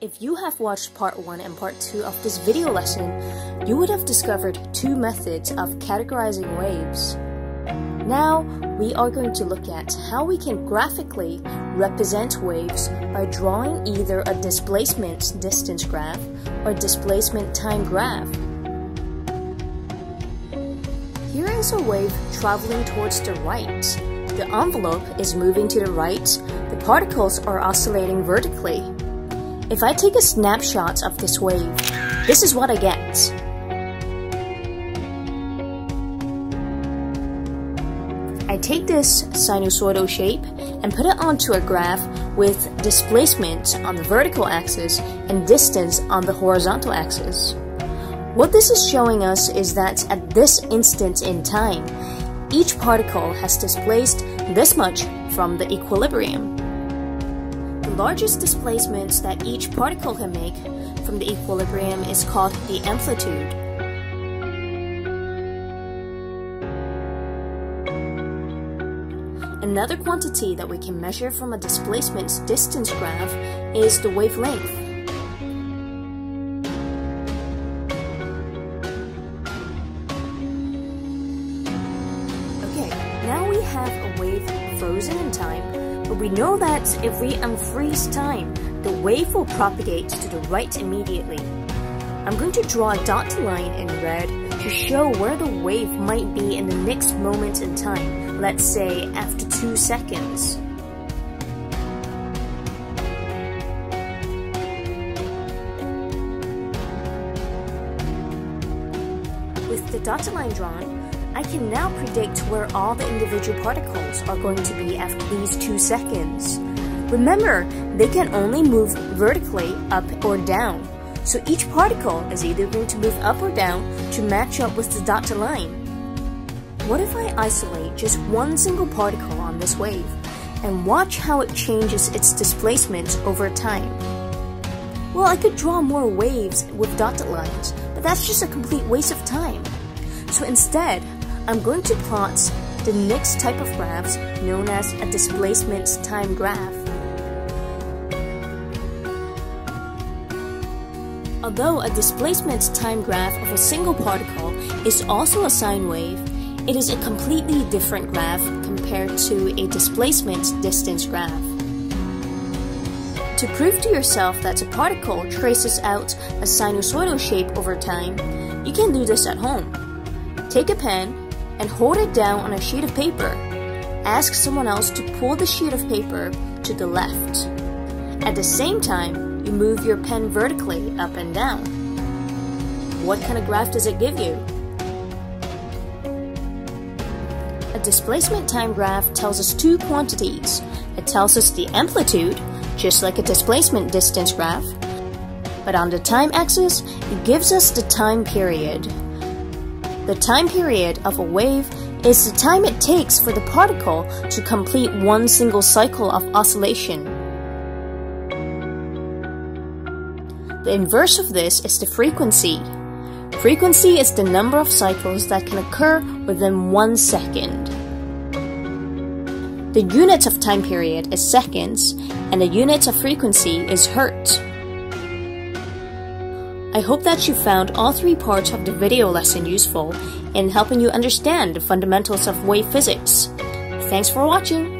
If you have watched part 1 and part 2 of this video lesson, you would have discovered two methods of categorizing waves. Now, we are going to look at how we can graphically represent waves by drawing either a displacement distance graph or displacement time graph. Here is a wave traveling towards the right. The envelope is moving to the right, the particles are oscillating vertically. If I take a snapshot of this wave, this is what I get. I take this sinusoidal shape and put it onto a graph with displacement on the vertical axis and distance on the horizontal axis. What this is showing us is that at this instant in time, each particle has displaced this much from the equilibrium largest displacement that each particle can make from the equilibrium is called the amplitude. Another quantity that we can measure from a displacement distance graph is the wavelength. Okay, now we have a wave frozen in time we know that if we unfreeze time, the wave will propagate to the right immediately. I'm going to draw a dotted line in red to show where the wave might be in the next moment in time, let's say after 2 seconds. With the dotted line drawn, I can now predict where all the individual particles are going to be after these two seconds. Remember, they can only move vertically up or down, so each particle is either going to move up or down to match up with the dotted line. What if I isolate just one single particle on this wave and watch how it changes its displacement over time? Well, I could draw more waves with dotted lines, but that's just a complete waste of time. So instead, I'm going to plot the next type of graphs known as a displacement time graph. Although a displacement time graph of a single particle is also a sine wave, it is a completely different graph compared to a displacement distance graph. To prove to yourself that a particle traces out a sinusoidal shape over time, you can do this at home. Take a pen and hold it down on a sheet of paper. Ask someone else to pull the sheet of paper to the left. At the same time, you move your pen vertically up and down. What kind of graph does it give you? A displacement time graph tells us two quantities. It tells us the amplitude, just like a displacement distance graph, but on the time axis, it gives us the time period. The time period of a wave is the time it takes for the particle to complete one single cycle of oscillation. The inverse of this is the frequency. Frequency is the number of cycles that can occur within one second. The unit of time period is seconds, and the unit of frequency is hertz. I hope that you found all three parts of the video lesson useful in helping you understand the fundamentals of wave physics. Thanks for watching!